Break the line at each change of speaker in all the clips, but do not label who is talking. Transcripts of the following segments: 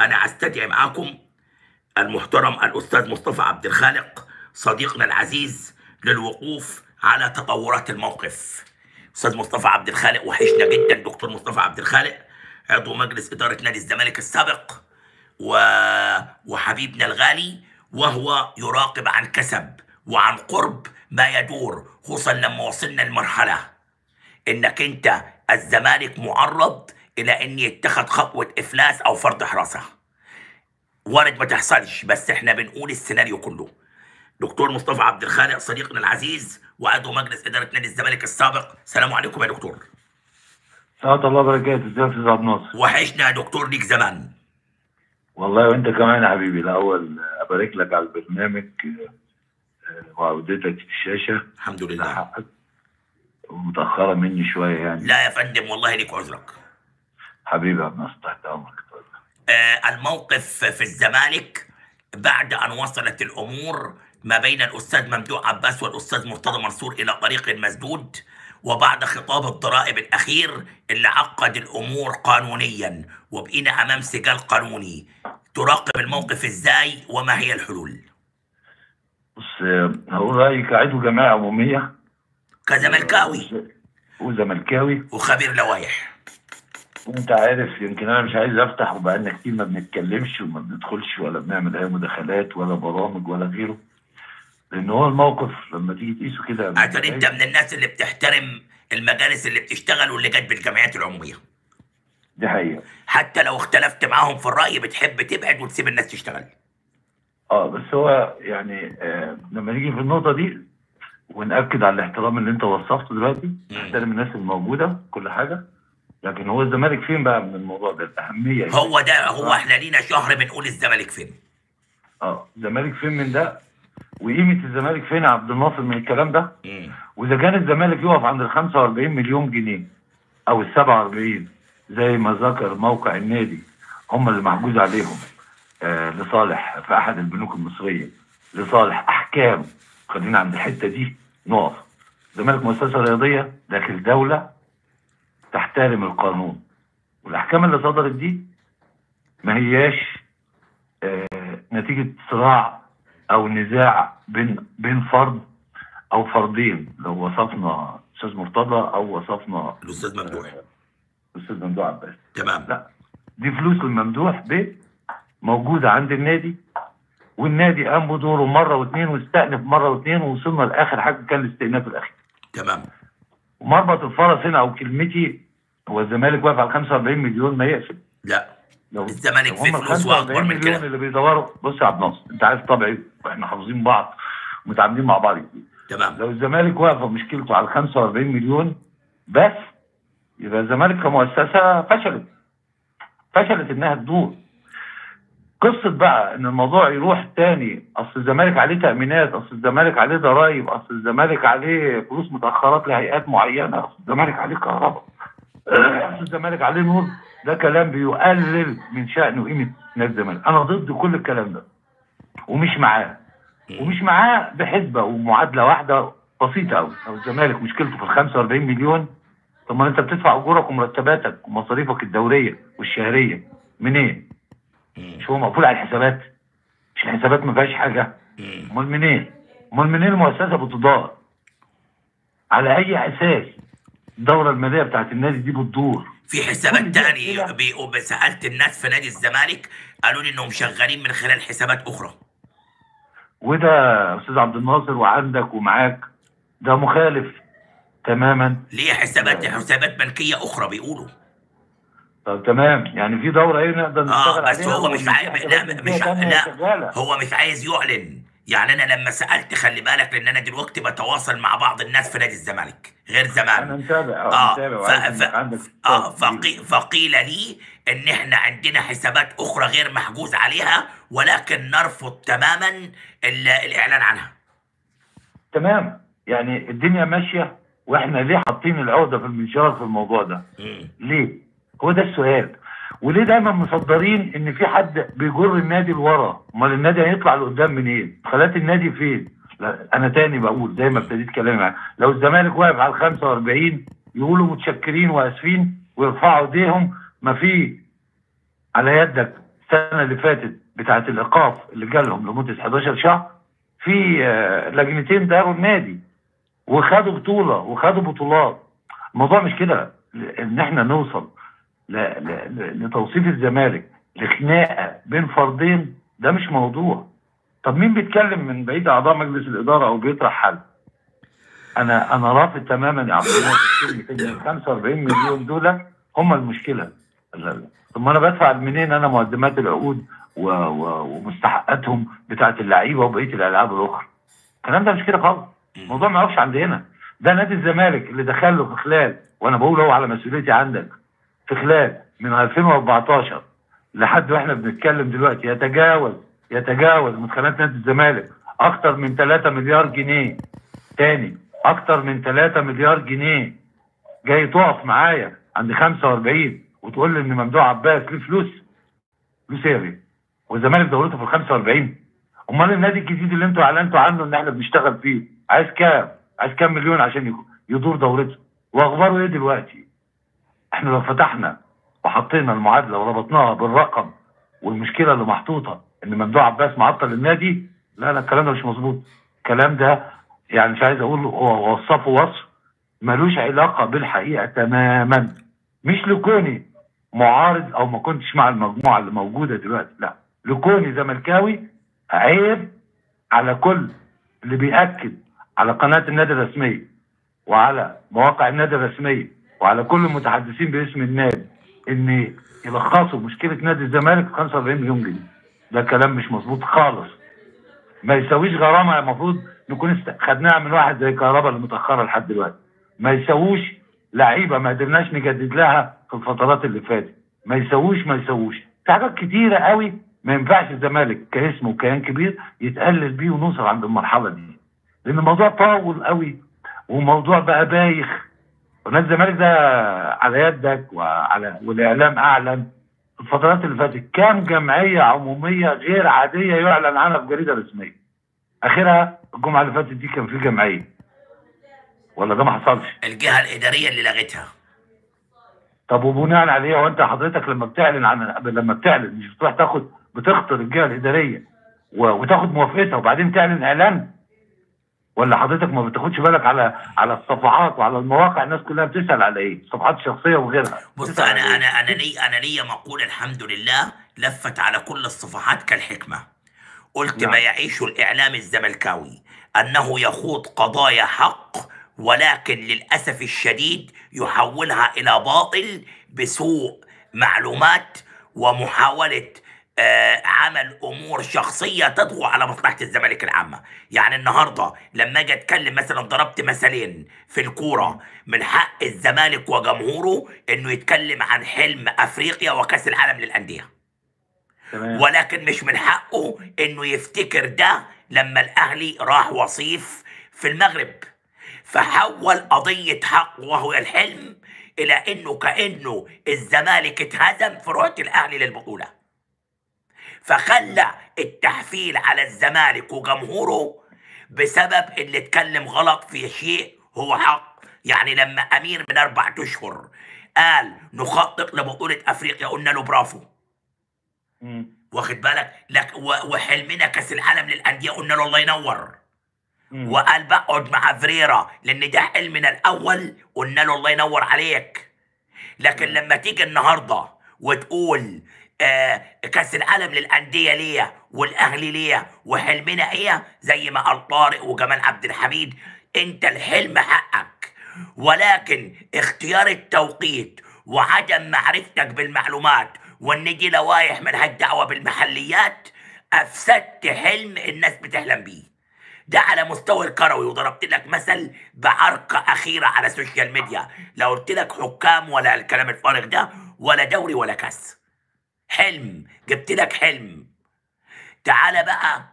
أنا أستدعي معاكم المحترم الأستاذ مصطفى عبد الخالق صديقنا العزيز للوقوف على تطورات الموقف. أستاذ مصطفى عبد الخالق وحشنا جدا دكتور مصطفى عبد الخالق عضو مجلس إدارة نادي الزمالك السابق و... وحبيبنا الغالي وهو يراقب عن كسب وعن قرب ما يدور خصوصا لما وصلنا لمرحله إنك أنت الزمالك معرض إلى ان يتخذ خطوة إفلاس أو فرض حراسة. وارد ما تحصلش بس إحنا بنقول السيناريو كله. دكتور مصطفى عبد الخالق صديقنا العزيز وعضو مجلس إدارة نادي الزمالك السابق. السلام عليكم يا دكتور.
سعادة الله بركاته ازيك يا أستاذ عبد الناصر؟
وحشنا يا دكتور ليك زمان.
والله وأنت كمان يا حبيبي. الأول أبارك لك على البرنامج آه، وعودتك الشاشة.
الحمد لله.
حقك ومتأخرة مني شوية يعني.
لا يا فندم والله ليك عذرك.
حبيبي عبد الناصر تحت أمرك.
آه، الموقف في الزمالك بعد أن وصلت الأمور ما بين الأستاذ ممدوح عباس والأستاذ مرتضى منصور إلى طريق مسدود وبعد خطاب الضرائب الأخير اللي عقد الأمور قانونيا وبقينا أمام سجال قانوني. تراقب الموقف إزاي؟ وما هي الحلول؟
بص هقول رايي كعضو جمعيه عموميه
كزملكاوي.
وزملكاوي.
وخبير لوائح.
وانت عارف يمكن أنا مش عايز افتح وبقالنا كتير ما بنتكلمش وما بندخلش ولا بنعمل أي مداخلات ولا برامج ولا غيره. لأن هو الموقف لما تيجي تقيسه كده
عشان انت من الناس اللي بتحترم المجالس اللي بتشتغل واللي جت بالجمعيات العمومية.
دي حقيقة.
حتى لو اختلفت معاهم في الرأي بتحب تبعد وتسيب الناس تشتغل.
آه بس هو يعني آه لما نيجي في النقطة دي ونأكد على الاحترام اللي انت وصفته دلوقتي نحترم الناس الموجودة كل حاجة. لكن هو الزمالك فين بقى من الموضوع ده؟ الأهمية
هو ده هو إحنا لينا شهر بنقول الزمالك فين.
آه الزمالك فين من ده؟ وقيمة الزمالك فين يا عبد الناصر من الكلام ده. وإذا كان الزمالك يقف عند ال 45 مليون جنيه أو ال 47 زي ما ذكر موقع النادي هم اللي محجوز عليهم آه لصالح في أحد البنوك المصرية لصالح أحكام. خلينا عند الحتة دي نقف. الزمالك مؤسسة رياضية داخل دوله تحترم القانون. والأحكام اللي صدرت دي ما هياش آه نتيجة صراع أو نزاع بين بين فرد أو فردين. لو وصفنا أستاذ مرتضى أو وصفنا
الأستاذ ممدوح.
أستاذ ممدوح عباس.
تمام.
لا دي فلوس الممدوح ب موجودة عند النادي والنادي قام بدوره مرة واثنين واستأنف مرة واثنين ووصلنا لآخر حاجة كان الاستئناف الأخير.
تمام.
ومربط الفرس هنا أو كلمتي هو الزمالك واقف على 45 مليون ما يقفل.
لا. الزمالك
هم
فلوس وأكبر
45
من كده.
اللي بيدوروا بص يا عبد الناصر انت عارف طبعي وإحنا حافظين بعض ومتعاملين مع بعض كتير.
تمام.
لو الزمالك واقفه مشكلته على 45 مليون بس يبقى الزمالك كمؤسسة فشلت. فشلت إنها تدور. قصة بقى إن الموضوع يروح تاني. أصل الزمالك عليه تأمينات أصل الزمالك عليه ضرايب أصل الزمالك عليه فلوس متأخرات لهيئات معينة أصل الزمالك عليه كهرباء. أصل الزمالك عليه نور. ده كلام بيقلل من شأن وقيمة نادي الزمالك. أنا ضد كل الكلام ده. ومش معاه. ومش معاه بحسبة ومعادلة واحدة بسيطة قوي لو الزمالك مشكلته في ال 45 مليون. طب ما أنت بتدفع أجورك ومرتباتك ومصاريفك الدورية والشهرية. منين؟
مم.
مش هو مقفول على الحسابات؟ مش الحسابات ما فيهاش
حاجة؟
أمال منين؟ أمال منين المؤسسة بتدار؟ على أي أساس الدوره المالية بتاعت النادي دي بتدور؟
في حسابات تاني سالت الناس في نادي الزمالك قالوا لي إنهم شغالين من خلال حسابات أخرى
وده يا أستاذ عبد الناصر وعندك ومعاك ده مخالف تماما
ليه حسابات حسابات بنكية أخرى بيقولوا
طب تمام. يعني في دورة إيه نقدر نشتغل
آه بس
عليها؟
هو مش عايز لا مش لا. هو مش عايز يعلن. يعني أنا لما سألت خلي بالك لأن أنا دلوقتي بتواصل مع بعض الناس في نادي الزمالك غير
أنا
زمان
متابع آه
آه
متابع
ف...
عندك آه
فقي... فقيل لي إن إحنا عندنا حسابات أخرى غير محجوز عليها ولكن نرفض تماما ال... الإعلان عنها.
تمام. يعني الدنيا ماشية وإحنا ليه حاطين العقدة في المنشار في الموضوع ده؟ ليه؟ هو ده السؤال وليه دايما مصدرين إن في حد بيجر النادي لورا؟ أمال النادي هيطلع لقدام منين؟ خلات النادي فين؟ لا أنا تاني بقول زي ما ابتديت كلامي معاك لو الزمالك واقف على ال 45 يقولوا متشكرين وآسفين ويرفعوا إيديهم ما في على يدك السنة اللي فاتت بتاعه الإيقاف اللي جالهم لمدة 11 شهر في آه، لجنتين داروا النادي وخدوا بطولة وخدوا بطولات الموضوع مش كده إن إحنا نوصل لتوصيف الزمالك لخناقة بين فردين ده مش موضوع. طب مين بيتكلم من بعيد أعضاء مجلس الإدارة أو بيطرح حل؟ أنا أنا رافض تماما يا عبد الله كلمة إن 45 مليون دول هم المشكلة. طب ما أنا بدفع منين أنا مقدمات العقود و... و... ومستحقاتهم بتاعت اللعيبة وبقية الألعاب الأخرى؟ الكلام ده مش كده خالص. الموضوع ما يقفش عند هنا ده نادي الزمالك اللي دخل له في خلال وأنا بقول هو على مسؤوليتي عندك في خلال من 2014 لحد وإحنا بنتكلم دلوقتي يتجاوز يتجاوز مدخلات نادي الزمالك أكتر من 3 مليار جنيه تاني أكتر من 3 مليار جنيه جاي تقف معايا عند 45 وتقول لي إن ممدوح عباس ليه فلوس فلوس إيه يا؟ والزمالك دورته في ال 45 أمال النادي الجديد اللي أنتوا أعلنتوا عنه إن إحنا بنشتغل فيه عايز كام؟ عايز كام مليون عشان يدور دورته؟ وأخباره إيه دلوقتي؟ إحنا لو فتحنا وحطينا المعادلة وربطناها بالرقم والمشكلة اللي محطوطة إن ممدوح عباس معطل النادي لا لا الكلام ده مش مظبوط. الكلام ده يعني مش عايز أقول هو وصفه وصف ملوش علاقة بالحقيقة تماما. مش لكوني معارض أو ما كنتش مع المجموعة اللي موجودة دلوقتي لا. لكوني زملكاوي عيب على كل اللي بيأكد على قناة النادي الرسمية وعلى مواقع النادي الرسمية. وعلى كل المتحدثين باسم النادي إن يلخصوا مشكلة نادي الزمالك في 45 مليون جنيه. ده كلام مش مظبوط خالص. ما يساويش غرامة المفروض نكون خدناها من واحد زي كهرباء اللي متاخره لحد دلوقتي. ما يساووش لعيبة ما قدرناش نجدد لها في الفترات اللي فاتت. ما يساووش ما يساووش. في حاجات كتيرة قوي ما ينفعش الزمالك كاسم وكيان كبير يتقلل بيه ونوصل عند المرحلة دي. لأن الموضوع طول قوي وموضوع بقى بايخ. ونادي الزمالك ده على يدك وعلى والإعلام أعلن الفترات اللي فاتت. كام جمعية عمومية غير عادية يعلن عنها في جريدة رسمية. آخرها الجمعة اللي فاتت دي كان في جمعية. ولا ده ما حصلش؟
الجهة الإدارية اللي لغتها.
طب وبناء عليه هو أنت حضرتك لما بتعلن عن لما بتعلن مش بتروح تاخد بتخطر الجهة الإدارية. وتاخد موافقتها وبعدين تعلن إعلان؟ ولا حضرتك ما بتاخدش بالك على على الصفحات وعلى المواقع الناس كلها بتسأل على إيه؟ الصفحات الشخصيه وغيرها
بص أنا
إيه؟
أنا أنا لي أنا ليا مقوله الحمد لله لفت على كل الصفحات كالحكمة قلت
نعم.
ما يعيش الإعلام الزملكاوي أنه يخوض قضايا حق ولكن للأسف الشديد يحولها إلى باطل بسوء معلومات ومحاولة عمل أمور شخصية تطغى على مصلحة الزمالك العامة. يعني النهارده لما أجي أتكلم مثلا ضربت مثلين في الكورة من حق الزمالك وجمهوره إنه يتكلم عن حلم أفريقيا وكأس العالم للأندية.
تمام.
ولكن مش من حقه إنه يفتكر ده لما الأهلي راح وصيف في المغرب. فحول قضية حق وهو الحلم إلى إنه كأنه الزمالك اتهزم في رؤية الأهلي للبطولة. فخلى التحفيل على الزمالك وجمهوره بسبب اللي اتكلم غلط في شيء هو حق. يعني لما أمير من أربعة أشهر قال نخطط لبطولة أفريقيا قلنا له برافو. واخد بالك؟ لك وحلمنا كأس العالم للأندية قلنا له الله ينور.
مم.
وقال بقعد مع فريرا لأن ده حلمنا الأول قلنا له الله ينور عليك. لكن لما تيجي النهارده وتقول آه كأس العالم للأندية ليه والأهلي ليه وحلمنا إيه زي ما قال طارق وجمال عبد الحميد. أنت الحلم حقك ولكن اختيار التوقيت وعدم معرفتك بالمعلومات وان دي لوائح ملهاش دعوه بالمحليات أفسدت حلم الناس بتحلم بيه. ده على مستوى الكروي وضربت لك مثل بعركة أخيرة على ال social media. لو قلت لك حكام ولا الكلام الفارغ ده ولا دوري ولا كأس. حلم جبت لك حلم. تعال بقى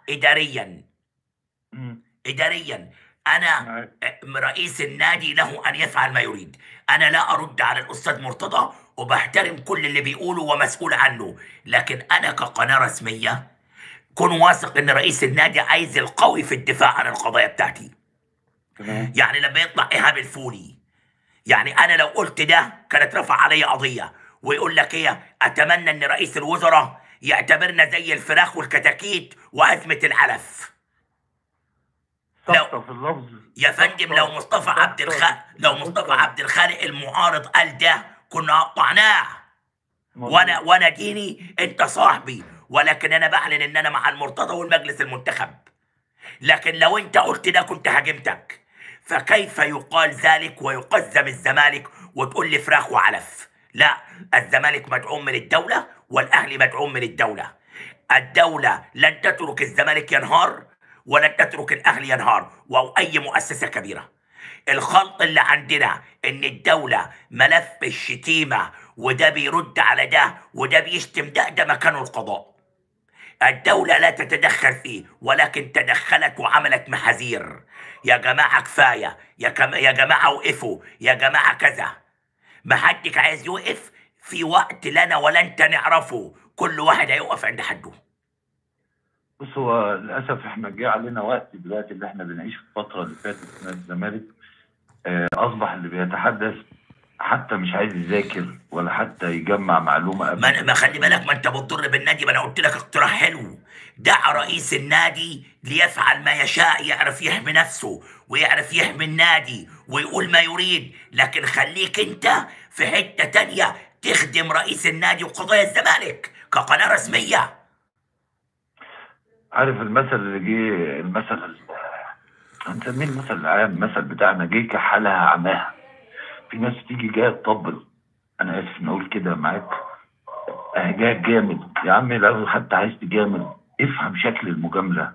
مم.
إداريا. أنا
معاك.
رئيس النادي له أن يفعل ما يريد. أنا لا أرد على الأستاذ مرتضى وبحترم كل اللي بيقوله ومسؤول عنه. لكن أنا كقناة رسمية كن واثق إن رئيس النادي عايز القوي في الدفاع عن القضايا بتاعتي.
تمام.
يعني لما يطلع إيهاب الفولي. يعني أنا لو قلت ده كانت رفع علي قضية. ويقول لك إيه؟ أتمنى إن رئيس الوزراء يعتبرنا زي الفراخ والكتاكيت وأزمة العلف
اللفظ.
يا فندم لو مصطفى عبد الخالق لو مصطفى عبد الخالق المعارض قال ده كنا قطعناه وأنا وأنا ديني أنت صاحبي. ولكن أنا بعلن إن أنا مع المرتضى والمجلس المنتخب. لكن لو أنت قلت ده كنت هاجمتك. فكيف يقال ذلك ويقزم الزمالك وتقول لي فراخ وعلف لا. الزمالك مدعوم من الدولة والأهلي مدعوم من الدولة. الدولة لن تترك الزمالك ينهار ولن تترك الأهلي ينهار أو أي مؤسسة كبيرة. الخلط اللي عندنا إن الدولة ملف الشتيمة وده بيرد على ده وده بيشتم ده ده مكانه القضاء. الدولة لا تتدخل فيه ولكن تدخلت وعملت محاذير. يا جماعة كفاية يا, كم... يا جماعة وقفوا يا جماعة كذا. ما حدك عايز يوقف في وقت لنا ولا انت نعرفه كل واحد هيوقف عند حده.
بص هو للأسف إحنا جه علينا وقت دلوقتي اللي إحنا بنعيش في الفترة اللي فاتت في نادي الزمالك. آه، أصبح اللي بيتحدث حتى مش عايز يذاكر ولا حتى يجمع معلومة قبل
ما, ما خلي بالك ما أنت بتضر بالنادي. ما أنا قلت لك اقتراح حلو. دع رئيس النادي ليفعل ما يشاء يعرف يحمي نفسه ويعرف يحمي النادي ويقول ما يريد. لكن خليك أنت في حتة تانية. تخدم رئيس النادي وقضايا الزمالك كقناة رسمية.
عارف المثل اللي جه المثل ال- هنسميه المثل العام؟ المثل بتاعنا جه كحالها عماها. في ناس تيجي جاية تطبل. أنا آسف إن أقول كده معاك. آه جاية جامد. يا عم لو حتى عايز تجامل افهم شكل المجاملة.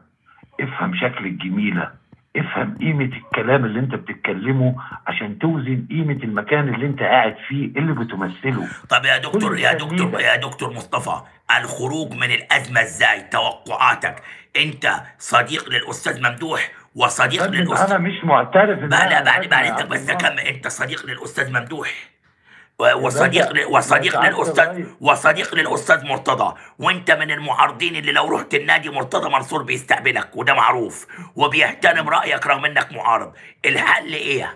افهم شكل الجميلة. افهم قيمة الكلام اللي انت بتتكلمه عشان توزن قيمة المكان اللي انت قاعد فيه اللي بتمثله
طب يا دكتور يا. دكتور يا دكتور مصطفى الخروج من الأزمة إزاي توقعاتك انت صديق للأستاذ ممدوح وصديق للأستاذ
أنا مش معترف إن
بقى لا
أنا
بعد بعد انت بس. كمل انت صديق للأستاذ ممدوح وصديق وصديق للاستاذ. وصديق للأستاذ مرتضى. وانت من المعارضين اللي لو رحت النادي مرتضى منصور بيستقبلك وده معروف وبيحترم رأيك رغم إنك معارض. الحل إيه؟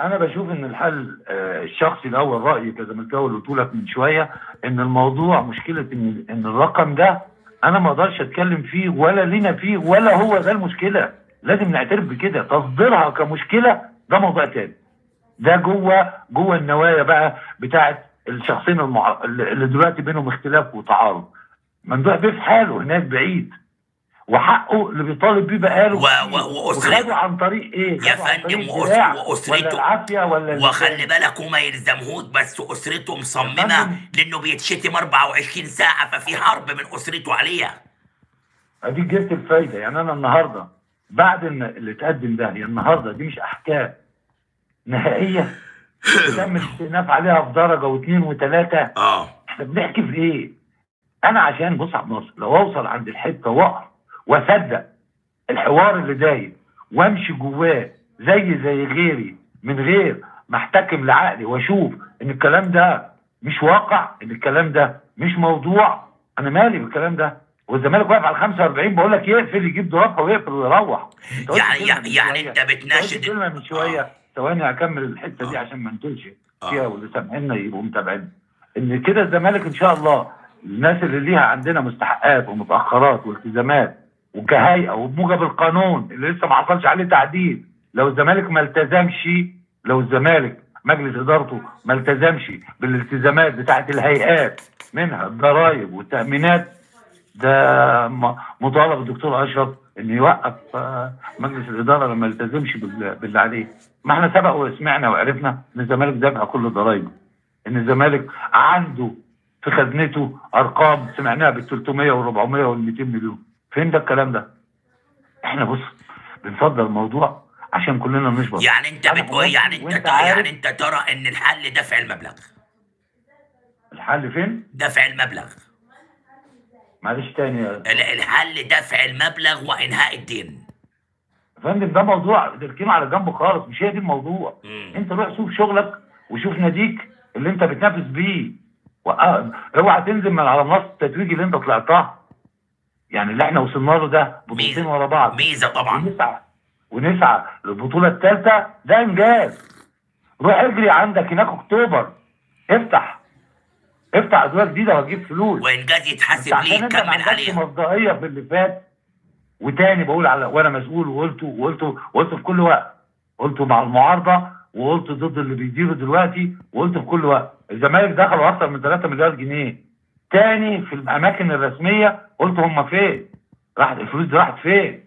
أنا بشوف إن الحل آه، الشخصي الأول رايي كزملكاوي اللي قلت لك من شوية إن الموضوع مشكلة إن إن الرقم ده أنا ما أقدرش أتكلم فيه ولا لينا فيه ولا هو ده المشكلة. لازم نعترف بكده. تصديرها كمشكلة ده موضوع تاني. ده جوه جوه النوايا بقى بتاعت الشخصين المع... اللي دلوقتي بينهم اختلاف وتعارض ممدوح بيه في حاله هناك بعيد وحقه اللي بيطالب بيه بقاله
و-. و- وأسرته.
وخده عن طريق إيه؟
يا فندم وأسرته.
ولا العافية ولا
وخلي بالك وما يلزمهوش بس أسرته
مصممة.
لأنه بيتشتم 24 ساعة ففي حرب من أسرته عليها
اديك جبت الفايدة يعني أنا النهارده بعد اللي اتقدم ده هي النهارده دي مش أحكام نهائية. تم الاستئناف عليها في درجة واثنين وثلاثه
آه.
إحنا بنحكي في إيه؟ أنا عشان بص يا عبد الناصر لو أوصل عند الحتة واقف وأصدق الحوار اللي داير وأمشي جواه زي زي غيري من غير ما أحتكم لعقلي وأشوف إن الكلام ده مش واقع إن الكلام ده مش موضوع. أنا مالي بالكلام ده؟ والزمالك واقف على 45 بقول لك يقفل يجيب ضربه ويقفل ويروح.
يعني يعني يعني.
أنت
بتناشد
كلمة من شوية. ثواني هكمل الحتة دي
آه.
عشان ما نتوهش
آه.
فيها واللي سامعيننا يبقوا متابعين إن كده الزمالك إن شاء الله الناس اللي ليها عندنا مستحقات ومتأخرات والتزامات وكهيئة وبموجب القانون اللي لسه ما حصلش عليه تعديل لو الزمالك ما التزمش لو الزمالك مجلس إدارته ما التزمش بالالتزامات بتاعت الهيئات منها الضرائب والتأمينات ده مطالب الدكتور أشرف انه يوقف آه، مجلس الإدارة لما يلتزمش بال- باللي عليه. ما إحنا سبق وسمعنا وعرفنا إن الزمالك دافع كل ضرايبه. إن الزمالك عنده في خزنته أرقام سمعناها بال 300 وال 400 وال 200 مليون. فين ده الكلام ده؟ إحنا بص بنفضل الموضوع عشان كلنا نشبط.
يعني
أنت
بتقول يعني انت يعني أنت ترى إن الحل دفع المبلغ.
الحل فين؟
دفع المبلغ.
معلش تاني.
الحل دفع المبلغ وإنهاء الدين؟
فندم ده موضوع تركينه على جنب خالص مش هي دي الموضوع.
مم.
انت روح شوف شغلك وشوف ناديك اللي انت بتنافس بيه. وق- اوعى تنزل من على منصة التتويج اللي انت طلعتها. يعني اللي إحنا وصلنا له ده بطولتين. ورا بعض.
ميزة طبعا.
ونسعى ونسعى للبطولة الثالثه ده إنجاز. روح اجري عندك هناك أكتوبر. افتح. افتح ادويه جديدة وهتجيب فلوس.
وانجاز يتحاسب ليه
ما
كمل
عندكش
عليه
مصداقية في اللي فات وتاني بقول على وأنا مسؤول وقلته وقلته وقلت في كل وقت. قلته مع المعارضة وقلت ضد اللي بيديروا دلوقتي وقلت في كل وقت. الزمالك دخلوا أكثر من 3 مليار جنيه. تاني في الأماكن الرسمية قلت هم فين؟ راحت الفلوس دي راحت فين؟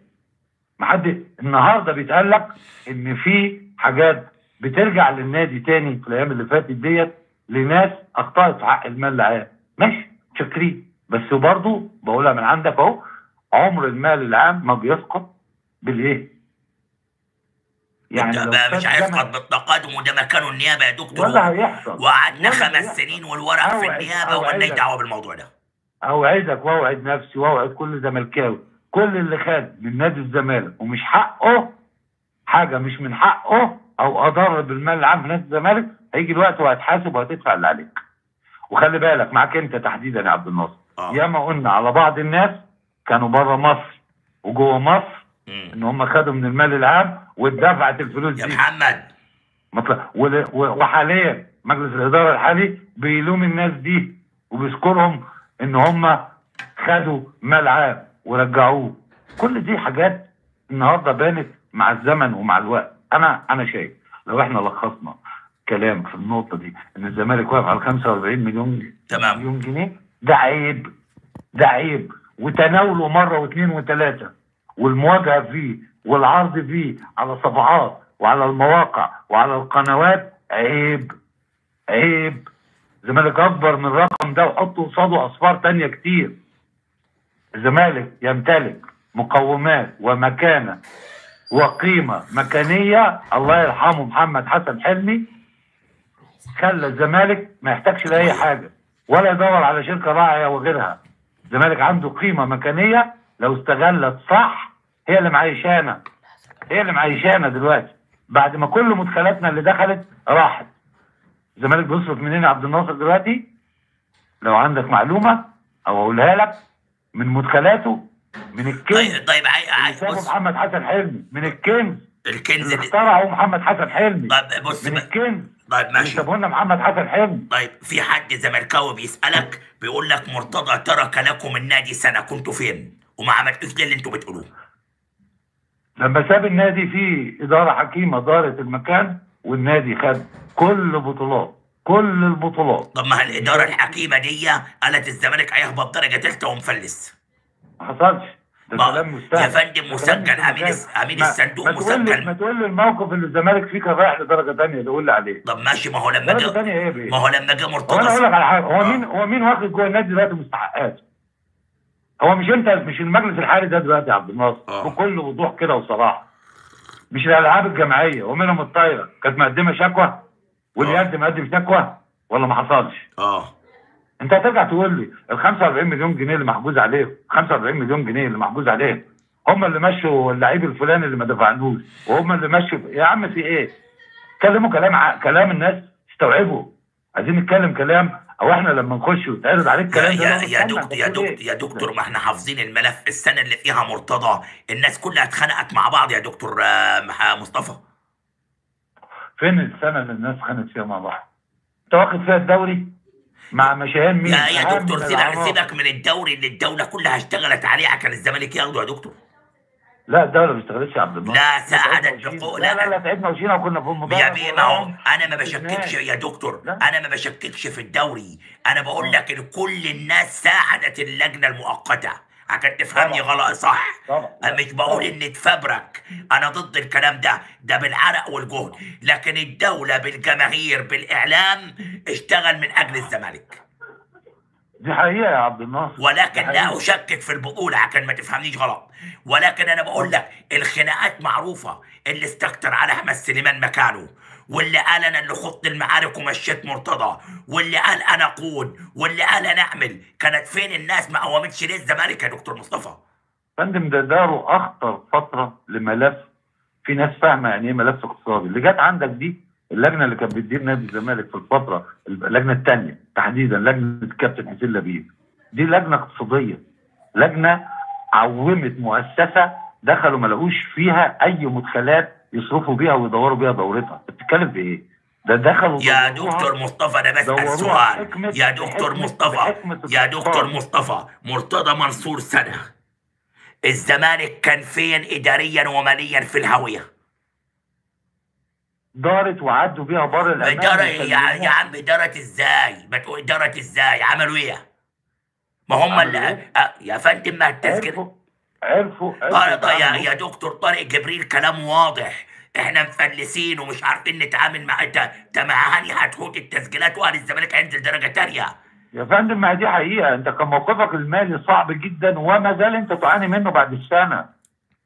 ما حد النهارده بيتقال لك إن في حاجات بترجع للنادي تاني في الأيام اللي فاتت ديت. لناس أخطأت في حق المال العام ماشي شاكرين بس برضه بقولها من عندك أهو عمر المال العام ما بيسقط بالإيه؟
يعني بقى مش هيسقط بالتقادم وده مكانه النيابة يا دكتور
ولا هيحصل
وقعدنا خمس
هيحصل.
سنين والورق في النيابة ومالناش. دعوة بالموضوع ده
أوعدك وأوعد نفسي وأوعد كل زملكاوي كل اللي خد من نادي الزمالك ومش حقه حاجة مش من حقه أو أضر بالمال العام في نادي الزمالك هيجي الوقت وهتحاسب وهتدفع اللي عليك. وخلي بالك معاك انت تحديدا يا عبد الناصر.
آه.
ياما قلنا على بعض الناس كانوا بره مصر وجوه مصر
مم.
إن هم خدوا من المال العام واتدفعت الفلوس
يا
دي.
محمد.
مطلع. ول- و- وحاليا مجلس الإدارة الحالي بيلوم الناس دي وبيذكرهم إن هم خدوا مال عام ورجعوه. كل دي حاجات النهارده بانت مع الزمن ومع الوقت. أنا أنا شايف لو إحنا لخصنا كلام في النقطة دي إن الزمالك واقف على 45 مليون
تمام.
مليون جنيه؟ ده عيب ده عيب. وتناوله مرة واثنين وثلاثة. والمواجهة فيه والعرض فيه على صفحات وعلى المواقع وعلى القنوات عيب عيب. الزمالك أكبر من الرقم ده وحط قصاده اصفار تانية كتير. الزمالك يمتلك مقومات ومكانة وقيمة مكانية. الله يرحمه محمد حسن حلمي. خلى الزمالك ما يحتاجش لأي حاجة ولا يدور على شركة راعيه وغيرها. الزمالك عنده قيمة مكانية لو استغلت صح هي اللي معيشانا. هي اللي معيشانا دلوقتي. بعد ما كل مدخلاتنا اللي دخلت راحت. الزمالك بيصرف منين يا عبد الناصر دلوقتي؟ لو عندك معلومة أو أقولها لك من مدخلاته من الكنز
طيب طيب عاي...
اللي
عاي...
سابه
بص.
محمد حسن حلمي. من الكنز.
الكنز
اللي. اخترعه محمد حسن حلمي.
طيب بص
من. الكنز.
طيب ماشي.
سابه لنا محمد حسن حلمي.
طيب في حد زملكاوي بيسألك بيقول لك مرتضى ترك لكم النادي سنة كنتوا فين؟ وما عملتوش ليه اللي أنتوا بتقولوه؟
لما ساب النادي في إدارة حكيمة دارت المكان والنادي خد كل بطولات كل البطولات.
طب ما الإدارة الحكيمة دي قالت الزمالك هيهبط درجة تالتة ومفلس.
ما حصلش. كلام مستهل
يا فندم مسجل أمين
ما-
الصندوق
ما تقول
مسجل.
ما تقول لي الموقف اللي الزمالك فيه كان رايح لدرجة ثانية ده قول لي عليه
طب ماشي ما هو لما جه
بيه؟
ما هو لما جه
هو أنا أقول
مرتضى
لك على حاجة هو
آه.
مين هو مين واخد جوه النادي دلوقتي مستحقات؟ هو مش أنت مش المجلس الحالي ده دلوقتي يا عبد الناصر
آه.
بكل وضوح كده وصراحة مش الألعاب الجماعية ومنهم الطايرة كانت مقدمة شكوى واليد مقدم شكوى ولا ما حصلش؟
آه
انت هترجع تقول لي ال 45 مليون جنيه اللي محجوز عليهم 45 مليون جنيه اللي محجوز عليهم هم اللي مشوا اللعيب الفلاني اللي ما دفعنوش وهم اللي مشوا يا عم في إيه؟ اتكلموا كلام ع... كلام الناس استوعبوا عايزين نتكلم كلام أو إحنا لما نخش ويتعرض عليك كلام
يا يا دكتور يا دكتور؟ يا دكتور ما إحنا حافظين الملف السنة اللي فيها مرتضى الناس كلها اتخانقت مع بعض يا دكتور آه، مصطفى
فين السنة اللي الناس خانت فيها مع بعض؟ أنت واخد فيها الدوري مع مشاهير مين؟
يا يا دكتور سيبك. سيبك من الدوري اللي الدولة كلها اشتغلت عليه عشان الزمالك ياخده يا دكتور
لا الدولة ما اشتغلتش يا عبد الناصر
لا ساعدت. بقول-
لا لا لا تعبنا وشينا وكنا في المدرج
يا بيه ما هو. أنا ما بشككش يا دكتور
لا.
أنا ما بشككش في الدوري أنا بقول لك إن كل الناس ساعدت اللجنة المؤقتة عشان تفهمني. غلط صح؟
طبعا.
مش بقول ان تفبرك. أنا ضد الكلام ده. ده بالعرق والجهد. لكن الدولة بالجماهير بالإعلام اشتغل من أجل الزمالك.
دي حقيقة يا عبد الناصر.
ولكن لا
حقيقة.
أشكك في البطولة عشان ما تفهمنيش غلط. ولكن أنا بقول لك الخناقات معروفة. اللي استكتر على أحمد سليمان مكانه. واللي قال أنا اللي خضت المعارك ومشيت مرتضى واللي قال أنا قود واللي قال أنا أعمل. كانت فين الناس ما قومتش ليه الزمالك يا دكتور مصطفى؟
فندم ده داروا أخطر فترة لملف. في ناس فاهمة يعني إيه ملف اقتصادي. اللي جت عندك دي اللجنة اللي كانت بتدير نادي الزمالك في الفترة اللجنة الثانية تحديدا لجنة الكابتن حسين لبيب. دي لجنة اقتصادية. لجنة عومت مؤسسة دخلوا ما لقوش فيها أي مدخلات يصرفوا بيها ويدوروا بيها دورتها بتتكلم في إيه؟ ده دخلوا
يا دكتور مصطفى أنا
دوروها
سؤال يا دكتور مصطفى يا دكتور. مصطفى مرتضى منصور سنة الزمالك كان فين إداريا وماليا في الهوية
دارت وعدوا بيها بار الامان
إدارة يا. يا عم إدارة إزاي ما تقول إدارة إزاي عملوا إيه ما هم اللي
إيه؟
آه، يا فندم ما التذكرة
عرفوا عرفوا
يا. يا دكتور طارق جبريل كلام واضح. إحنا مفلسين ومش عارفين نتعامل مع انت انت مع هاني هتحوط التسجيلات واهلي الزمالك هينزل درجة تانية.
يا فندم ما دي حقيقة. أنت كان موقفك المالي صعب جدا وما زال أنت تعاني منه بعد السنة.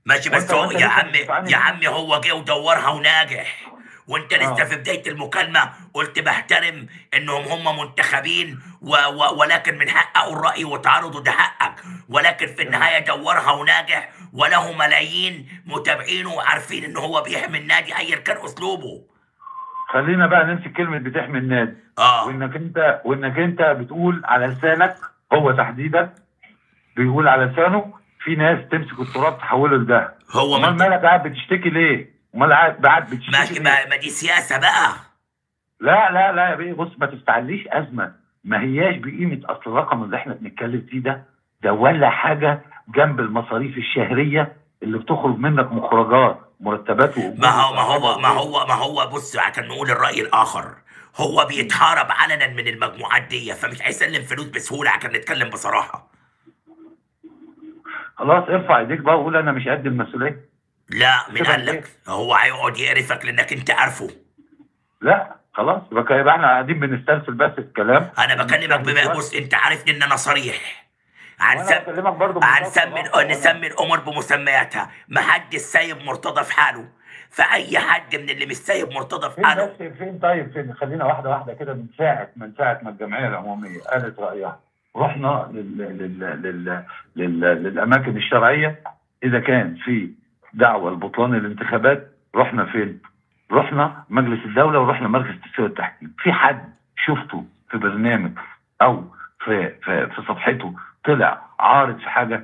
ماشي بس هو يا
لسه
عم
بتتعامل
يا
معاه.
عم هو جه ودورها وناجح. وانت لسه
آه.
في بداية المكالمة قلت بحترم إنهم هم منتخبين و و ولكن من حقه الرأي وتعارضه ده حقك. ولكن في النهاية دورها وناجح وله ملايين متابعينه وعارفين إن هو بيحمي النادي ايا كان أسلوبه.
خلينا بقى نمسك كلمة بتحمي النادي.
آه.
وإنك انت وإنك أنت بتقول على لسانك هو تحديدا بيقول على لسانه في ناس تمسك التراب تحوله لده
هو أمال
مالك قاعد بتشتكي ليه؟ امال
ماشي
ليه؟
ما, ما دي سياسة بقى.
لا لا لا يا بيه بص ما تستعليش أزمة. ما هياش بقيمة أصل الرقم اللي إحنا بنتكلم فيه ده ده ولا حاجة جنب المصاريف الشهرية اللي بتخرج منك مخرجات مرتبات
ما هو ما هو ما هو ما هو بص عشان نقول الرأي الآخر. هو بيتهرب علنا من المجموعات دي فمش هيسلم فلوس بسهولة عشان نتكلم بصراحة.
خلاص ارفع ايديك بقى وقول أنا مش قد المسؤولية.
لا مين قال لك؟ هو هيقعد يقرفك لأنك أنت عارفه.
لا خلاص يبقى إحنا قاعدين بنسترسل بس الكلام.
أنا بكلمك بما بص أنت عارفني إن أنا صريح.
وأنا
هنسم
بكلمك برضه
هنسمي نسمي الأمور بمسمياتها. ما حدش سايب مرتضى في حاله. فأي حد من اللي مش سايب مرتضى في
فين
حاله
بس فين؟ طيب فين؟ خلينا واحدة واحدة كده من ساعه من ساعة ما الجمعية العمومية قالت رأيها. رحنا لل لل لل لل للأماكن الشرعية. إذا كان في دعوة لبطلان الانتخابات رحنا فين؟ رحنا مجلس الدولة ورحنا مركز تسويه التحكيم في حد شفته في برنامج أو في في, في صفحته طلع عارض في حاجة؟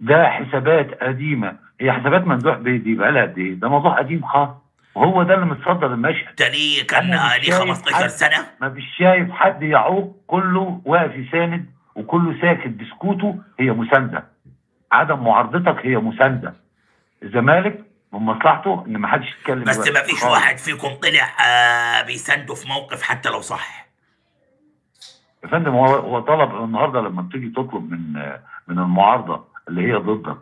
ده حسابات قديمة. هي حسابات ممدوح بيه دي بقى لها قد إيه؟ ده موضوع قديم خالص. وهو ده اللي متصدر المشهد.
ده ليه كان ليه
شايف
15
حد.
سنة؟
ما فيش شايف حد يعوق. كله واقف يساند وكله ساكت بسكوته. هي مساندة. عدم معارضتك هي مساندة. الزمالك من مصلحته إن ما حدش يتكلم
بس ما فيش. واحد فيكم طلع آه بيسنده في موقف حتى لو صح.
يا فندم هو هو طلب النهارده لما بتيجي تطلب من من المعارضة اللي هي ضدك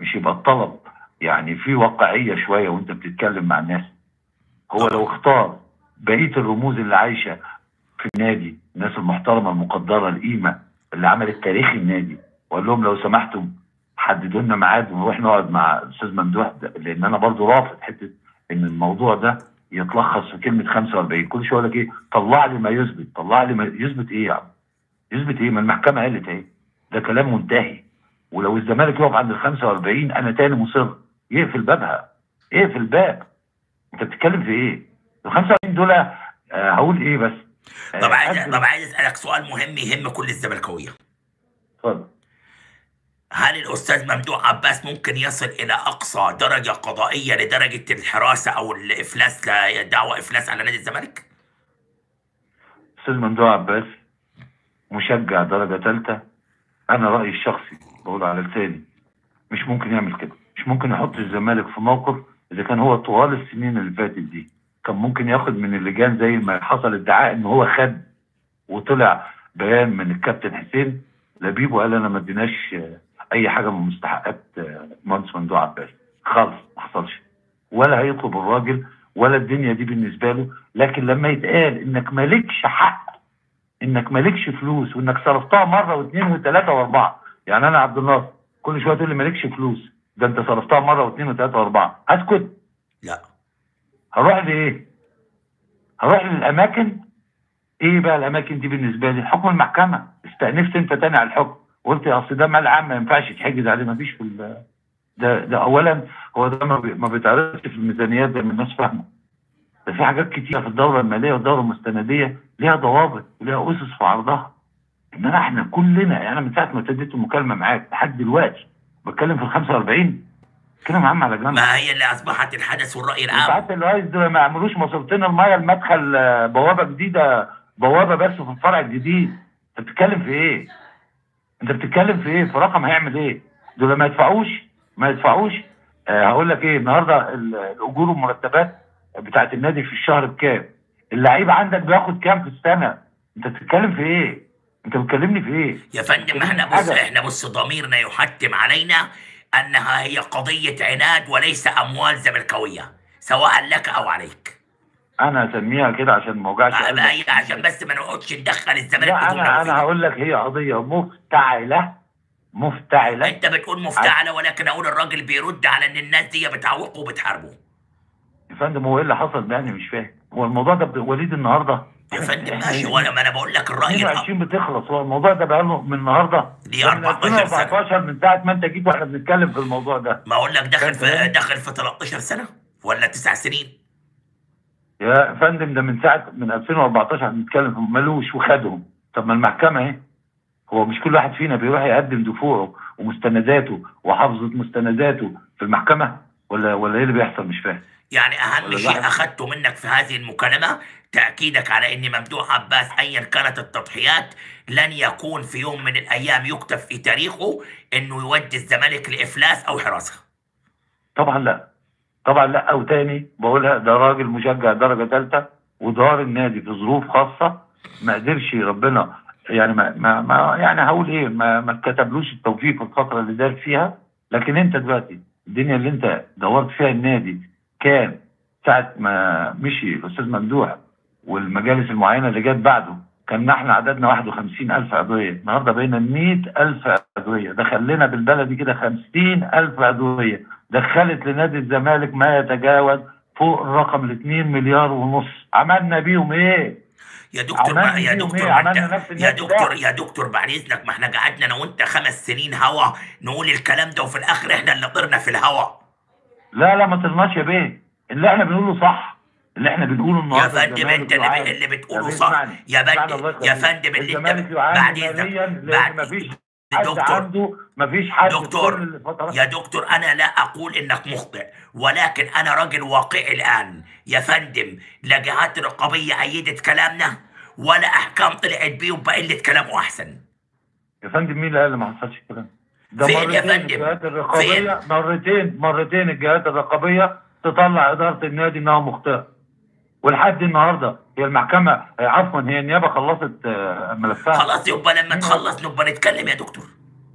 مش يبقى الطلب يعني في واقعية شوية وأنت بتتكلم مع الناس؟ هو لو اختار بقية الرموز اللي عايشة في النادي الناس المحترمة المقدرة القيمة اللي عملت تاريخ النادي وقال لهم لو سمحتم حددوا لنا ميعاد ونروح نقعد مع الاستاذ ممدوح لأن أنا برضو رافض حتة إن الموضوع ده يتلخص في كلمة 45 كل شوية يقول لك إيه؟ طلع لي ما يثبت. طلع لي ما يثبت إيه يا عم؟ يثبت إيه؟ ما المحكمة قالت إيه؟ ده كلام منتهي. ولو الزمالك يقف عند ال 45 أنا تاني مصر. يقفل بابها. اقفل الباب. أنت بتتكلم في إيه؟ ال 45 دول آه هقول إيه بس؟ آه،
طب عايز طب عايز أسألك سؤال مهم يهم كل الزملكاوية.
اتفضل.
هل الأستاذ ممدوح عباس ممكن يصل إلى أقصى درجة قضائية لدرجة الحراسة أو الإفلاس دعوى إفلاس على نادي الزمالك؟
أستاذ ممدوح عباس مشجع درجة ثالثه أنا رأيي الشخصي بقول على لساني مش ممكن يعمل كده. مش ممكن يحط الزمالك في موقف إذا كان هو طوال السنين اللي فاتت دي. كان ممكن ياخد من اللجان زي ما حصل ادعاء إن هو خد وطلع بيان من الكابتن حسين. لبيب وقال أنا ما اديناش أي حاجة من مستحقات آه، مهندس ممدوح عباس. خالص ما حصلش. ولا هيطلب الراجل ولا الدنيا دي بالنسبة له. لكن لما يتقال إنك مالكش حق إنك مالكش فلوس وإنك صرفتها مرة واثنين وثلاثة وأربعة. يعني أنا عبد الناصر كل شوية تقول لي مالكش فلوس. ده أنت صرفتها مرة واثنين وثلاثة وأربعة. أسكت.
لا.
هروح لإيه؟ هروح للأماكن. إيه بقى الأماكن دي بالنسبة لي؟ حكم المحكمة. استأنفت أنت تاني على الحكم. قلت يا أصل ده مال عام ما ينفعش يتحجز عليه ما فيش في ده ده اولا هو ده ما بي- ما بيتعرضش في الميزانيات زي ما الناس فاهمة. ده في حاجات كتيرة في الدوره المالية والدوره المستندية ليها ضوابط وليها أسس في عرضها. انما إحنا كلنا يعني من ساعة ما ابتديت المكالمة معاك لحد دلوقتي بتكلم في ال 45 كلام عام على جنب.
ما هي اللي أصبحت الحدث والرأي العام.
ساعات الرئيس دول ما يعملوش مصيبتين المية المدخل آه، بوابة جديدة بوابة بس في الفرع الجديد. أنت بتتكلم في إيه؟ انت بتتكلم في إيه؟ في رقم هيعمل إيه؟ دول ما يدفعوش ما يدفعوش آه هقول لك إيه النهارده ال- الأجور والمرتبات بتاعت النادي في الشهر بكام؟ اللعيب عندك بياخد كام في السنة؟ انت بتتكلم في إيه؟ انت بتكلمني في إيه؟
يا فندم إحنا بص إحنا بص ضميرنا يحتم علينا انها هي قضية عناد وليس اموال زملكاوية سواء لك أو عليك
أنا اسميها كده عشان ما
أوجعش عشان بس ما نقعدش ندخل الزمالك
لا أنا
أنا.
هقول لك هي قضية مفتعلة مفتعلة.
أنت بتقول مفتعلة ولكن أقول الراجل بيرد على إن الناس دي بتعوقه وبتحاربه.
يا فندم هو إيه اللي حصل ده؟ يعني مش فاهم. هو الموضوع ده وليد النهارده؟
يا فندم ماشي وأنا ما أنا بقول لك الرأي الأ-
22 بتخلص. هو الموضوع ده بقى له من النهارده؟
دي
ده من
14 سنة.
2014 من ساعة ما أنت جيت وإحنا بنتكلم في الموضوع ده.
ما أقول لك داخل في؟ داخل في 13 سنة ولا 9 سنين؟
يا فندم ده من ساعة من 2014 بنتكلم ملوش وخدهم. طب ما المحكمة اهي. هو مش كل واحد فينا بيروح يقدم دفوعه ومستنداته وحافظة مستنداته في المحكمة؟ ولا ولا إيه اللي بيحصل؟ مش فاهم.
يعني
أهم
شيء أخذته منك في هذه المكالمة؟ تأكيدك على إن ممدوح عباس ايا كانت التضحيات لن يكون في يوم من الأيام يكتب في تاريخه إنه يودي الزمالك لإفلاس أو حراسة.
طبعا لا. طبعا لا وتاني بقولها ده راجل مشجع درجة ثالثه ودار النادي في ظروف خاصة ما قدرش ربنا يعني ما, ما, ما يعني هقول إيه ما, ما كتبلوش التوفيق في الفترة اللي دار فيها. لكن أنت دلوقتي الدنيا اللي أنت دورت فيها النادي كان ساعة ما مشي الأستاذ ممدوح والمجالس المعينة اللي جت بعده كان إحنا عددنا 51000 عضويه النهارده بقينا 100000 عضويه دخل لنا بالبلدي كده 50000 عضويه دخلت لنادي الزمالك ما يتجاوز فوق الرقم ال 2 مليار ونص عملنا بيهم إيه؟
يا دكتور بقى يا
بيهم
دكتور
إيه؟
ما
عملنا
انت
نفس
يا دكتور. يا دكتور بعد اذنك ما إحنا قعدنا أنا وانت خمس سنين هوا نقول الكلام ده وفي الآخر إحنا اللي طرنا في الهوا
لا لا ما طلناش يا بيه اللي إحنا بنقوله صح اللي إحنا بنقوله
يا
النهارده
فندم
الزمالك
انت اللي, بتقوله
يا
صح. يا فندم يا. فندم اللي انت بعد اذنك بعد
حد
دكتور
عنده مفيش حد
دكتور يا دكتور أنا لا أقول إنك مخطئ ولكن أنا راجل واقعي الآن. يا فندم لا جهات رقابية أيدت كلامنا ولا أحكام طلعت بيه بقله كلامه أحسن.
يا فندم مين اللي قال ما حصلش الكلام؟ ده
فين يا فندم؟
الجهات الرقابية مرتين مرتين الجهات الرقابية تطلع إدارة النادي إنها مخطئة. ولحد النهارده هي المحكمة آه، عفوا هي النيابة خلصت آه، ملفها
خلاص يبقى لما تخلص نبقى نتكلم يا دكتور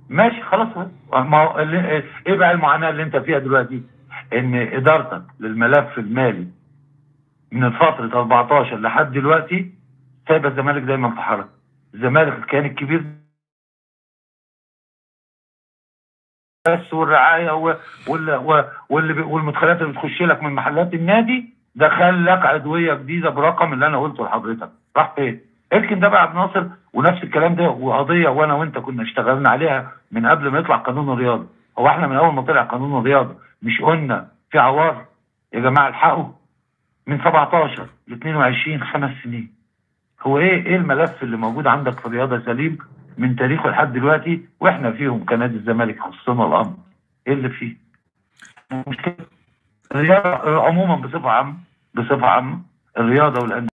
ماشي خلاص ما اللي- إيه بقى المعاناة اللي أنت فيها دلوقتي؟ إن إدارتك للملف المالي من فترة 14 لحد دلوقتي سايبة الزمالك دايما في حركه. الزمالك كان الكبير بس والرعاية واللي والمدخلات اللي بتخش لك من محلات النادي دخل لك عضويه جديدة برقم اللي أنا قلته لحضرتك. راح فين؟ اركن ده بقى عبد الناصر ونفس الكلام ده وقضية وأنا وأنت كنا اشتغلنا عليها من قبل ما يطلع قانون الرياضة. هو إحنا من أول ما طلع قانون الرياضة مش قلنا في عوار؟ يا جماعة الحقوا. من 17 ل 22 خمس سنين. هو إيه إيه الملف اللي موجود عندك في الرياضة سليم؟ من تاريخه لحد دلوقتي وإحنا فيهم كنادي الزمالك خصنا الأمر. إيه اللي فيه؟ مشكله عموما بصفة عامه بصفة عامه الرياضة والأندية.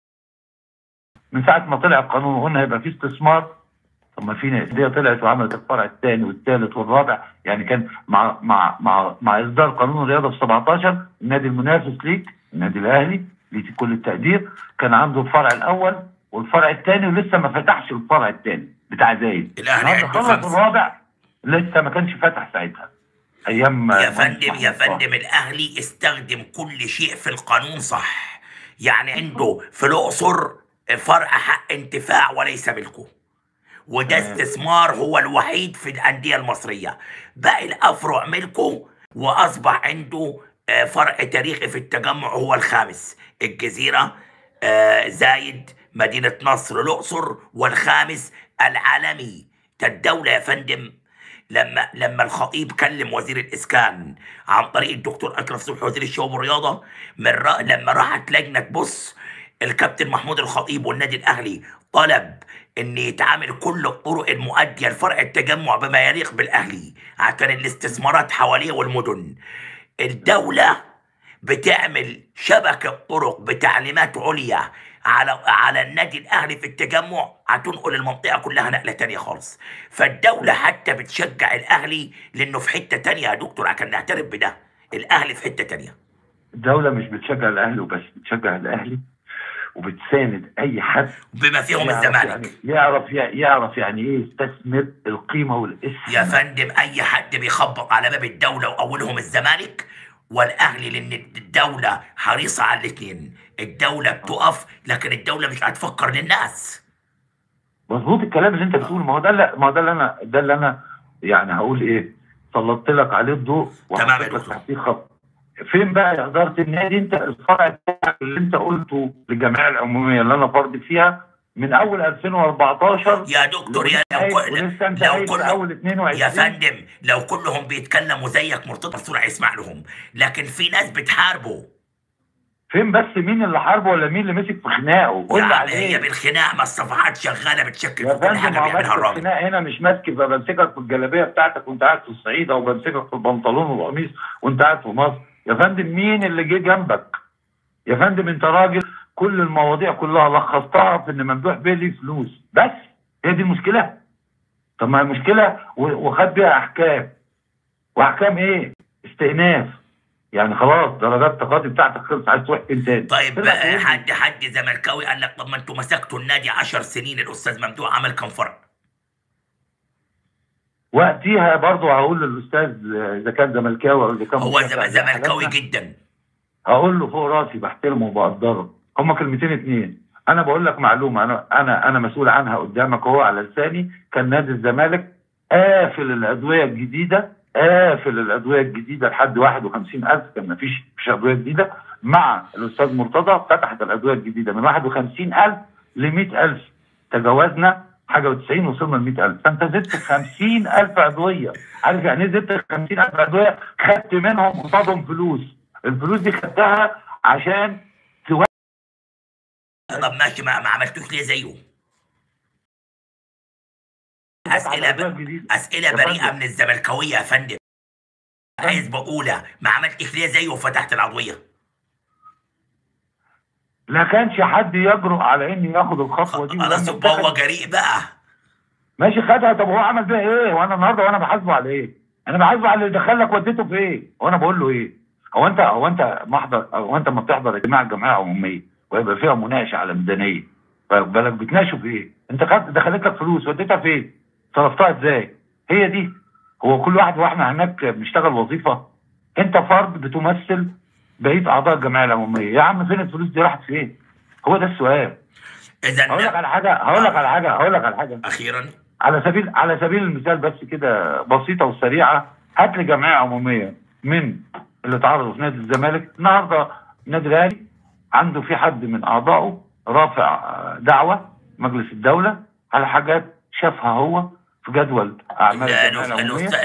من ساعة ما طلع القانون وقلنا هيبقى في استثمار. طب ما في انديه طلعت وعملت الفرع الثاني والثالث والرابع. يعني كان مع مع مع مع إصدار قانون الرياضة في 17 النادي المنافس ليك النادي الأهلي ليك كل التقدير كان عنده الفرع الأول والفرع الثاني ولسه ما فتحش الفرع الثاني بتاع زايد. النهارده
عنده
خلص. الرابع لسه ما كانش فتح ساعتها. أيام
يا فندم يا. فندم الأهلي استخدم كل شيء في القانون صح؟ يعني عنده في الأقصر فرع حق انتفاع وليس ملكه وده. استثمار هو الوحيد في الأندية المصرية. باقي الأفرع ملكه وأصبح عنده آه، فرع تاريخي في التجمع هو الخامس. الجزيرة آه، زايد مدينة نصر الأقصر والخامس العالمي. ده الدولة يا فندم. لما لما الخطيب كلم وزير الإسكان عن طريق الدكتور اشرف صبحي وزير الشباب والرياضة من را... لما راحت لجنة تبص الكابتن محمود الخطيب والنادي الأهلي طلب إن يتعامل كل الطرق المؤدية لفرع التجمع بما يليق بالأهلي عشان الاستثمارات حواليه والمدن. الدولة بتعمل شبكة طرق بتعليمات عليا على على النادي الأهلي في التجمع هتنقل المنطقة كلها نقلة تانية خالص. فالدولة حتى بتشجع الأهلي لأنه في حتة تانية يا دكتور عشان نعترف بده. الأهلي في حتة تانية.
الدولة مش بتشجع الأهلي وبس بتشجع الأهلي وبتساند أي حد
بما فيهم الزمالك.
يعني يعرف يعرف يعني إيه يستثمر القيمة والإسم.
يا فندم أي حد بيخبط على باب الدولة وأولهم الزمالك والأهلي لأن الدولة حريصة على الاثنين. الدولة بتقف لكن الدولة مش هتفكر للناس.
مظبوط الكلام اللي انت بتقوله. ما هو ده ما هو ده اللي أنا ده اللي أنا يعني هقول إيه. سلطت لك عليه الضوء
تمام
خط. فين بقى يا إدارة النادي؟ أنت الفرع بتاعك اللي أنت قلته للجمعية العمومية اللي أنا فرد فيها من أول 2014
يا دكتور يا لو لو
قايل في
كل
أول 22
يا فندم لو كلهم بيتكلموا زيك مرتضى منصور هيسمع لهم لكن في ناس بتحاربه.
فين بس مين اللي حاربه ولا مين اللي مسك في خناقه؟
عم
عليه.
هي بالخناق ما الصفحات شغالة بتشكل
يا
في كل
حاجة
بيعملها الراجل.
الخناق هنا مش ماسك بمسكك في الجلابية بتاعتك وانت قاعد في الصعيد أو بمسكك في البنطلون والقميص وانت قاعد في مصر. يا فندم مين اللي جه جنبك؟ يا فندم انت راجل كل المواضيع كلها لخصتها في إن ممدوح بيه ليه فلوس. بس هي دي المشكلة. طب ما المشكلة وخد بيها أحكام. وأحكام إيه؟ استئناف. يعني خلاص درجات التقاضي بتاعتك خلص عايز تروح فين تاني؟
طيب بقى. حد حد زملكاوي قال لك طب ما أنتوا مسكتوا النادي 10 سنين الأستاذ ممدوح عمل كم فرق
وقتها برضه هقول للأستاذ إذا كان زملكاوي أو اذا كان
هو زملكاوي جدا.
هقول له فوق راسي بحترمه وبقدره. هما كلمتين اتنين. أنا بقول لك معلومة أنا أنا أنا مسؤول عنها قدامك أهو على لساني. كان نادي الزمالك قافل الأدوية الجديدة قافل الأدوية الجديدة لحد 51000 كان مفيش مفيش أدوية جديدة. مع الأستاذ مرتضى فتحت الأدوية الجديدة من 51000 ل 100000 تجاوزنا حاجة و90 وصلنا ل 100000 فأنت زدت 50000 أدوية. عارف يعني إيه زدت 50000 أدوية؟ خدت منهم قصادهم فلوس. الفلوس دي خدتها عشان
طب ماشي ما, ما عملتوش ليه زيه
أسئلة
ب... أسئلة
بريئة.
من الزملكاوية يا فندم عايز بقولها ما عملتش ليه زيه وفتحت العضوية
لا كانش حد يجرؤ على ان ياخد الخطوة دي
خلاص يبقى هو جريء بقى
ماشي خدها طب هو عمل بيها إيه؟ وأنا النهارده وأنا بحاسبه على إيه؟ أنا بحاسبه على اللي دخلك وديته في إيه؟ وأنا بقول له إيه؟ هو انت هو أنت محضر هو أنت لما بتحضر اجتماع الجمعيه العمومية ويبقى فيها مناقشة على ميزانيه بالك بتناقشوا في إيه؟ أنت خدت دخلت لك فلوس وديتها فين؟ صرفتها إزاي؟ هي دي. هو كل واحد وإحنا هناك بنشتغل وظيفة. أنت فرد بتمثل بقية أعضاء الجمعية العمومية. يا عم فين الفلوس دي؟ راحت فين؟ هو ده السؤال. هقول لك
اذا
على حاجة هقول لك على حاجة هقول لك على حاجة.
أخيرا.
على سبيل على سبيل المثال بس كده بسيطة وسريعة هات لي جمعية عمومية من اللي تعرضوا في نادي الزمالك. النهارده النادي الأهلي عنده في حد من أعضائه رافع آه، دعوة مجلس الدولة على حاجات شافها هو في جدول أعمال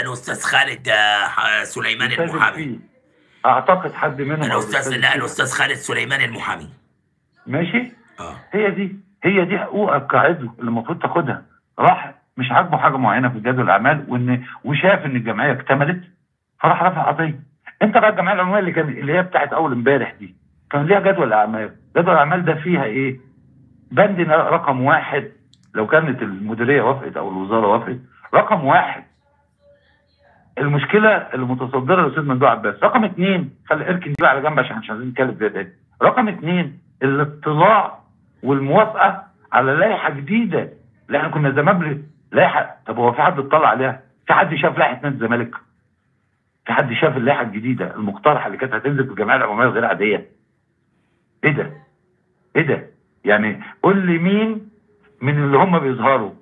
الأستاذ خالد آه، سليمان
يلتزم
المحامي.
أعتقد حد منهم يلتزم
لا
فيه.
الأستاذ خالد سليمان المحامي.
ماشي؟
آه.
هي دي هي دي حقوقك كعضو اللي المفروض تاخدها. راح مش عاجبه حاجة معينة في جدول الأعمال وان وشاف إن الجمعية اكتملت فراح رفع قضية. أنت بقى الجمعية العمومية اللي كان اللي هي بتاعت أول امبارح دي كان ليها جدول أعمال جدول الاعمال ده فيها إيه بند رقم واحد لو كانت المديرية وافقت أو الوزارة وافقت رقم واحد المشكلة اللي متصدرها الاستاذ ممدوح عباس رقم اثنين خلي إركن دي على جنب عشان مش عايزين نتكلم فيها تاني رقم اثنين الاطلاع والموافقة على لائحة جديدة اللي إحنا كنا زمان لائحه طب هو في حد اطلع عليها؟ في حد شاف لائحة نادي الزمالك؟ في حد شاف اللائحة الجديدة المقترحة اللي كانت هتنزل في الجمعية العمومية الغير عادية؟ إيه ده؟ إيه ده؟ يعني قول لي مين من اللي هم بيظهروا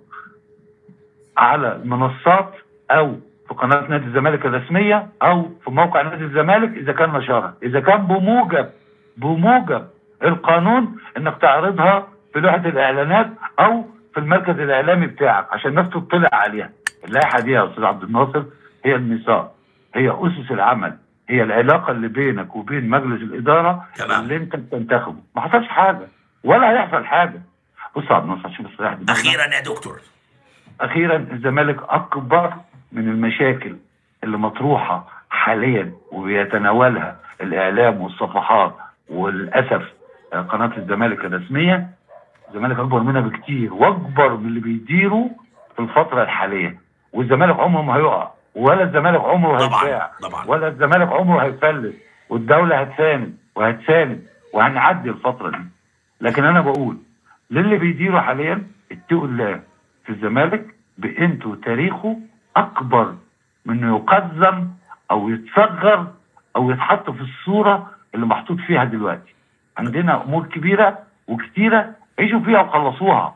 على المنصات أو في قناة نادي الزمالك الرسمية أو في موقع نادي الزمالك إذا كان نشرها، إذا كان بموجب بموجب القانون إنك تعرضها في لوحة الإعلانات أو في المركز الإعلامي بتاعك عشان الناس تطلع عليها. اللائحة دي يا أستاذ عبد الناصر هي الميثاق هي أسس العمل هي العلاقة اللي بينك وبين مجلس الإدارة
تمام.
اللي انت بتنتخبه، ما حصلش حاجة ولا هيحصل حاجة. بص يا عبد الناصر عشان بس.
أخيرا يا دكتور
أخيرا الزمالك أكبر من المشاكل اللي مطروحة حاليا وبيتناولها الإعلام والصفحات وللاسف آه، قناة الزمالك الرسمية الزمالك أكبر منها بكتير وأكبر من اللي بيديره في الفترة الحالية والزمالك عمره ما هيقع ولا الزمالك عمره
طبعا
هيتباع
طبعا.
ولا الزمالك عمره هيفلس والدولة هتساند وهتساند وهنعدي الفترة دي. لكن أنا بقول للي بيديروا حاليا اتقوا الله في الزمالك بقيمته وتاريخه أكبر من إنه يقزم أو يتصغر أو يتحط في الصورة اللي محطوط فيها دلوقتي. عندنا أمور كبيرة وكتيرة عيشوا فيها وخلصوها.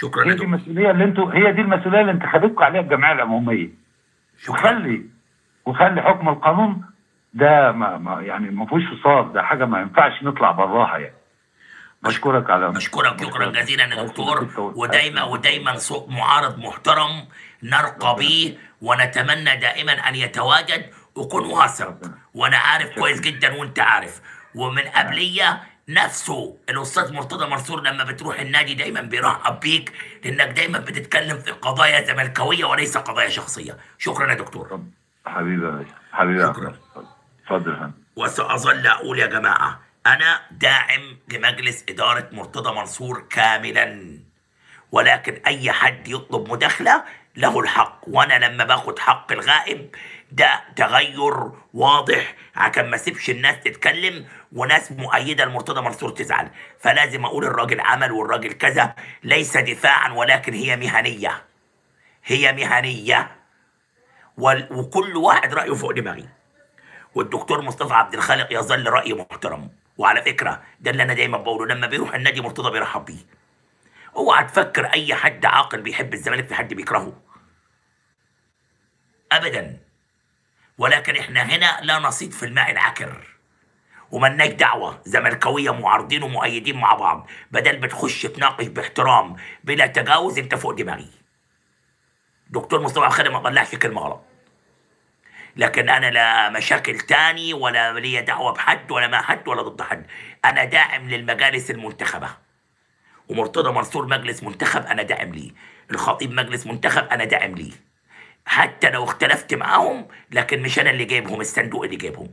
شكرا
هي دي المسؤولية اللي أنتوا هي دي المسؤولية اللي انتخبتكم عليها الجمعية
العمومية.
وخلي وخلي حكم القانون ده ما, ما يعني ما فيهوش فصال ده حاجة ما ينفعش نطلع براها يعني. بشكرك على
بشكرك شكرا جزيلا يا دكتور. ودايما ودايما صوت معارض محترم نرقى به ونتمنى دائما أن يتواجد وكن واثق. وأنا عارف كويس جدا وأنت عارف. ومن قبلية نفسه. الأستاذ مرتضى منصور لما بتروح النادي دايما بيرحب بيك لأنك دايما بتتكلم في قضايا زملكاوية وليس قضايا شخصية. شكرا يا دكتور.
حبيبي حبيبي.
شكرا.
اتفضل
وسأظل أقول يا جماعة أنا داعم لمجلس إدارة مرتضى منصور كاملا. ولكن أي حد يطلب مداخلة له الحق وأنا لما باخد حق الغائب ده تغير واضح. عشان ما أسيبش الناس تتكلم وناس مؤيدة لمرتضى منصور تزعل. فلازم أقول الراجل عمل والراجل كذا. ليس دفاعا ولكن هي مهنية. هي مهنية. وال- وكل واحد رأيه فوق دماغي. والدكتور مصطفى عبد الخالق يظل رأي محترم. وعلى فكرة ده اللي أنا دايما بقوله لما بيروح النادي مرتضى بيرحب بيه. اوعى تفكر أي حد عاقل بيحب الزمالك في حد بيكرهه. أبدا. ولكن إحنا هنا لا نصيد في الماء العكر. وملناش دعوة. زملكاوية معارضين ومؤيدين مع بعض. بدل بتخش تناقش باحترام بلا تجاوز انت فوق دماغي. دكتور مصطفى الخالق ما طلعش كلمة غلط. لكن أنا لا مشاكل تاني ولا لي دعوة بحد ولا مع حد ولا ضد حد. أنا داعم للمجالس المنتخبة. ومرتضى منصور مجلس منتخب أنا داعم ليه. الخطيب مجلس منتخب أنا داعم ليه. حتى لو اختلفت معاهم لكن مش أنا اللي جايبهم الصندوق اللي جايبهم.